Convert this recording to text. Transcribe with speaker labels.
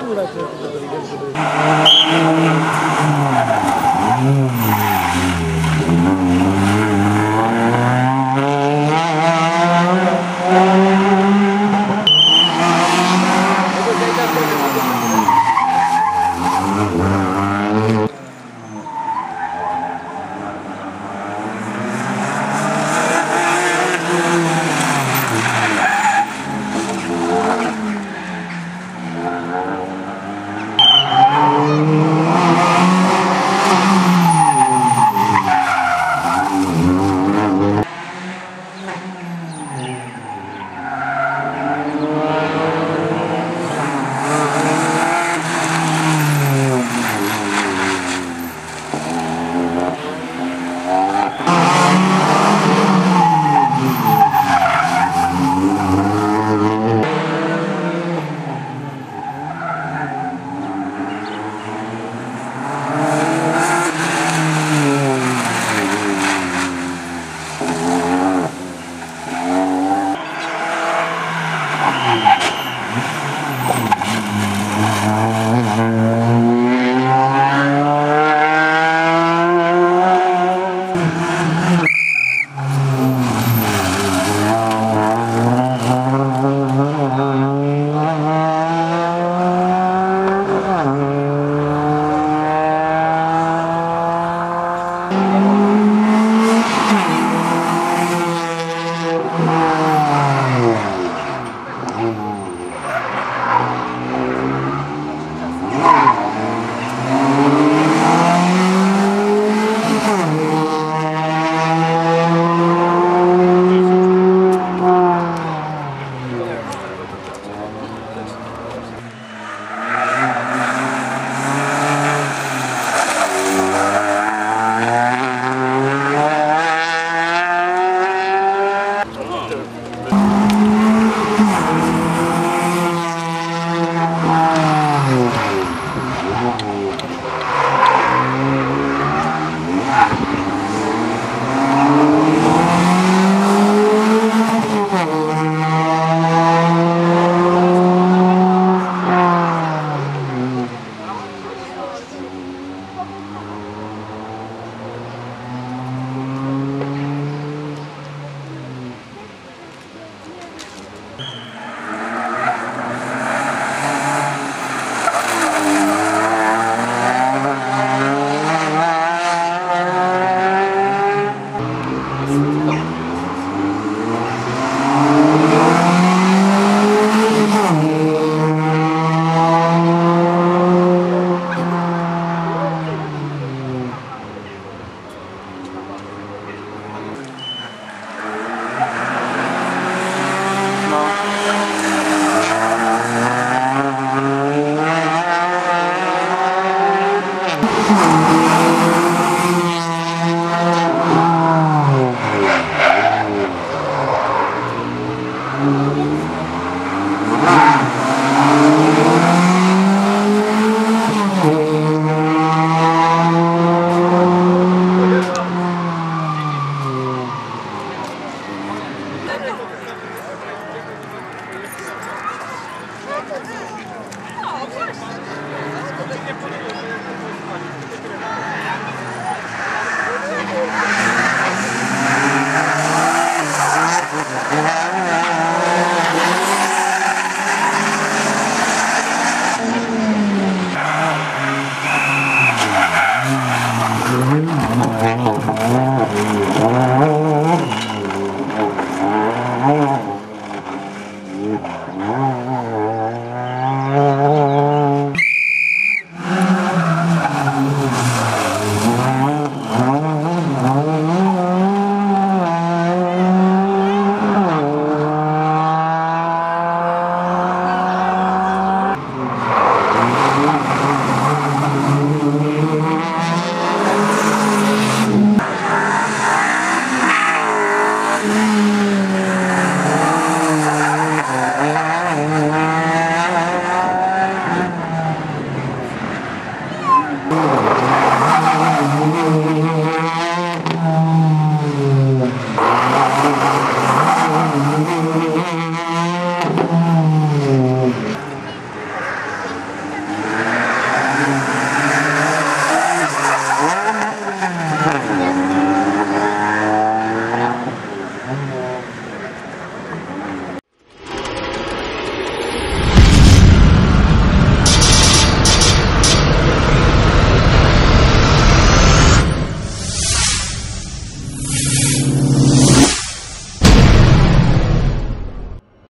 Speaker 1: Która to jest kategoria, żeby...